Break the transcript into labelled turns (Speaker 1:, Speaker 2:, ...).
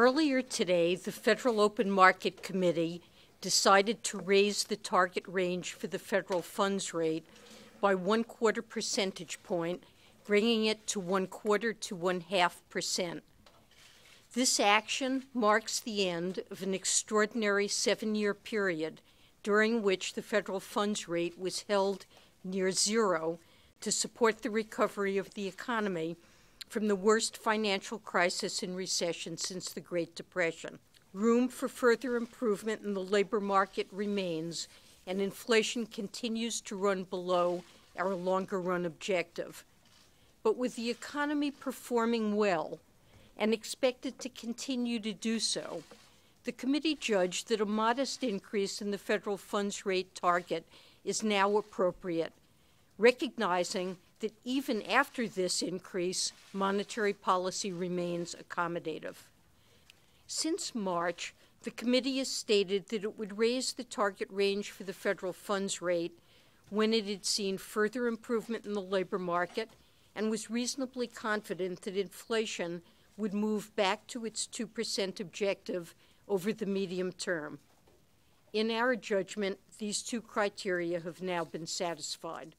Speaker 1: Earlier today, the Federal Open Market Committee decided to raise the target range for the federal funds rate by one quarter percentage point, bringing it to one quarter to one half percent. This action marks the end of an extraordinary seven year period during which the federal funds rate was held near zero to support the recovery of the economy from the worst financial crisis and recession since the Great Depression. Room for further improvement in the labor market remains, and inflation continues to run below our longer run objective. But with the economy performing well and expected to continue to do so, the committee judged that a modest increase in the federal funds rate target is now appropriate, recognizing that even after this increase, monetary policy remains accommodative. Since March, the committee has stated that it would raise the target range for the federal funds rate when it had seen further improvement in the labor market and was reasonably confident that inflation would move back to its 2% objective over the medium term. In our judgment, these two criteria have now been satisfied.